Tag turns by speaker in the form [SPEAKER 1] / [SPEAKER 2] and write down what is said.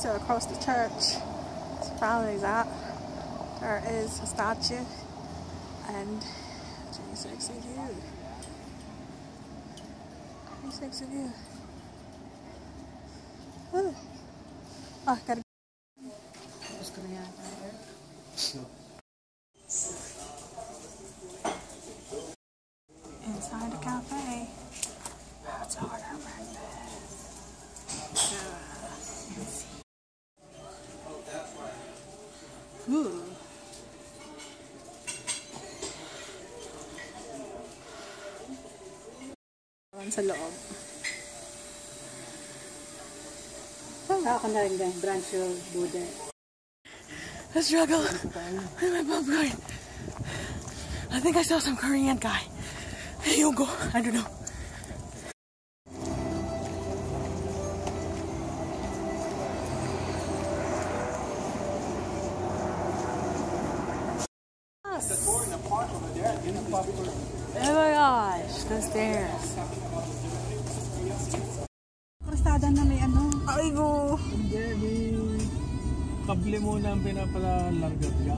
[SPEAKER 1] So across the church, it's probably that. There is a statue and very sexy view. Very sexy view. Oh, oh gotta
[SPEAKER 2] Gusto na yata.
[SPEAKER 1] inside the Ayan sa loob. Oh.
[SPEAKER 2] Ako na rin din. Branch your Buddha.
[SPEAKER 1] The struggle. And my popcorn. I think I saw some Korean guy. Yogo. I don't know. Oh my gosh, the stairs.
[SPEAKER 2] Krustada na may ano.
[SPEAKER 1] Ay go.
[SPEAKER 3] Hindi, may kable muna ang pinapalalargat ka.